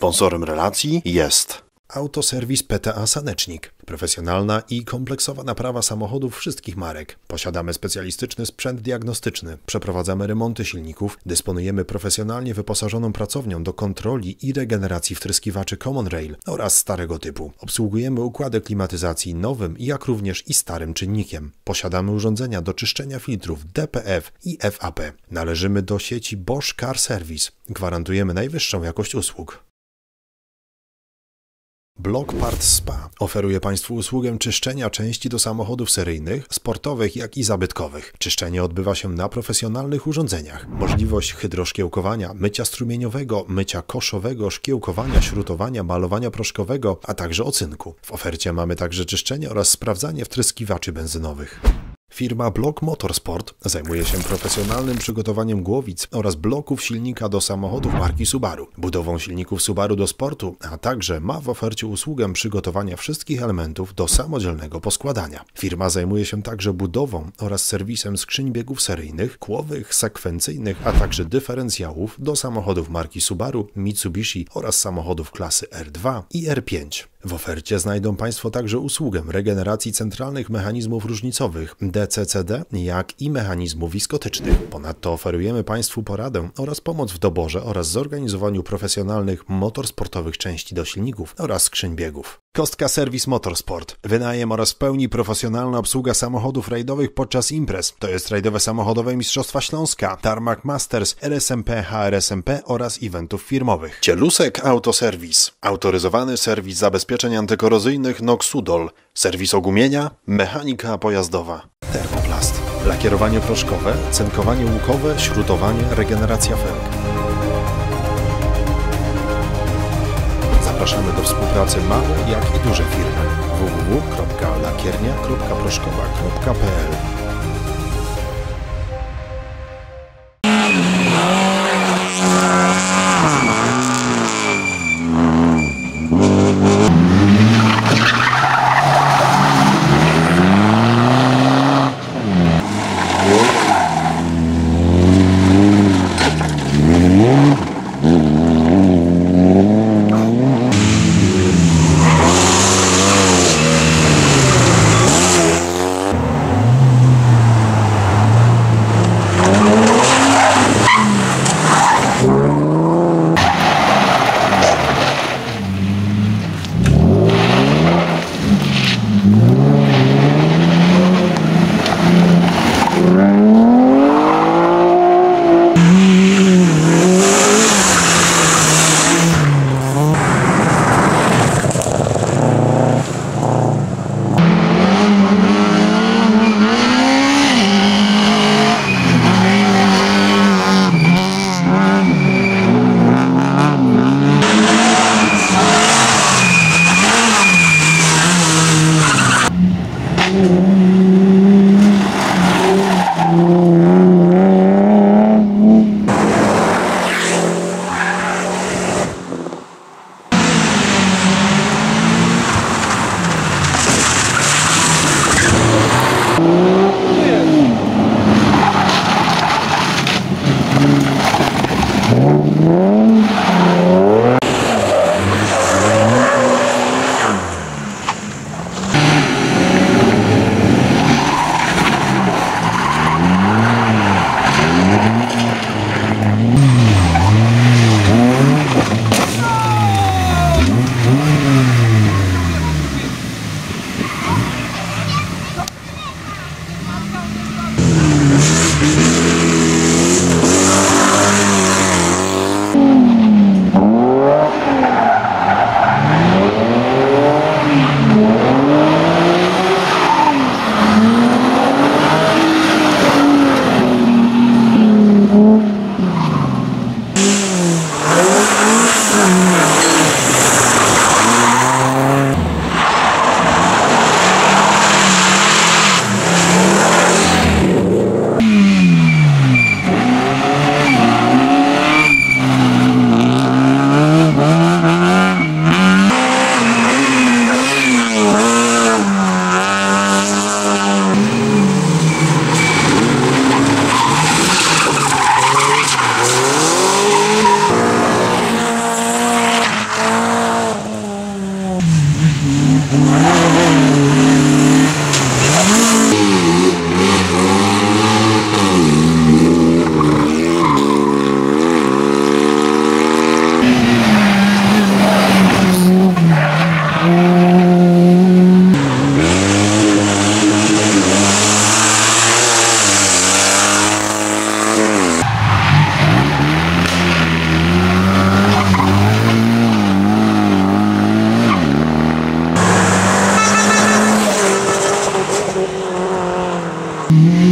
Sponsorem relacji jest Autoserwis PTA Sanecznik. Profesjonalna i kompleksowa naprawa samochodów wszystkich marek. Posiadamy specjalistyczny sprzęt diagnostyczny. Przeprowadzamy remonty silników. Dysponujemy profesjonalnie wyposażoną pracownią do kontroli i regeneracji wtryskiwaczy Common Rail oraz starego typu. Obsługujemy układy klimatyzacji nowym, jak również i starym czynnikiem. Posiadamy urządzenia do czyszczenia filtrów DPF i FAP. Należymy do sieci Bosch Car Service. Gwarantujemy najwyższą jakość usług. Block Part Spa oferuje Państwu usługę czyszczenia części do samochodów seryjnych, sportowych jak i zabytkowych. Czyszczenie odbywa się na profesjonalnych urządzeniach. Możliwość hydroszkiełkowania, mycia strumieniowego, mycia koszowego, szkiełkowania, śrutowania, malowania proszkowego, a także ocynku. W ofercie mamy także czyszczenie oraz sprawdzanie wtryskiwaczy benzynowych. Firma Block Motorsport zajmuje się profesjonalnym przygotowaniem głowic oraz bloków silnika do samochodów marki Subaru, budową silników Subaru do sportu, a także ma w ofercie usługę przygotowania wszystkich elementów do samodzielnego poskładania. Firma zajmuje się także budową oraz serwisem skrzyń biegów seryjnych, kłowych, sekwencyjnych, a także dyferencjałów do samochodów marki Subaru, Mitsubishi oraz samochodów klasy R2 i R5. W ofercie znajdą Państwo także usługę regeneracji centralnych mechanizmów różnicowych DCCD, jak i mechanizmów wiskotycznych. Ponadto oferujemy Państwu poradę oraz pomoc w doborze oraz zorganizowaniu profesjonalnych motorsportowych części do silników oraz skrzyń biegów. Kostka Serwis Motorsport. Wynajem oraz w pełni profesjonalna obsługa samochodów rajdowych podczas imprez. To jest rajdowe samochodowe Mistrzostwa Śląska, Tarmac Masters, RSMP, HRSMP oraz eventów firmowych. Cielusek Autoserwis. Autoryzowany serwis zabezpieczeń antykorozyjnych Noxudol. Serwis ogumienia, mechanika pojazdowa. Termoplast. Lakierowanie proszkowe, cynkowanie łukowe, śrutowanie, regeneracja felg. Zapraszamy do współpracy małe jak i duże firmy. www.lakiernia.proszkowa.pl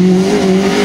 Mm-hmm.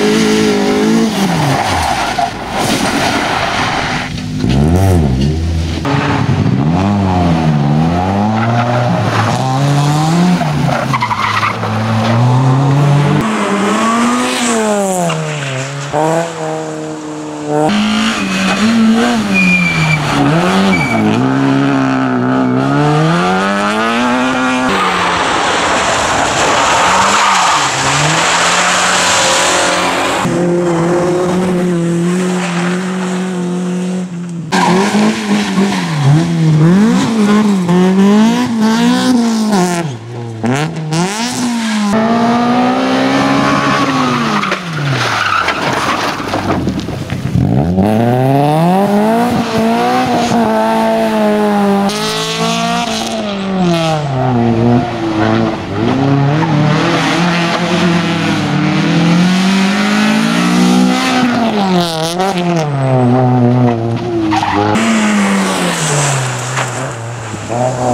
Oh.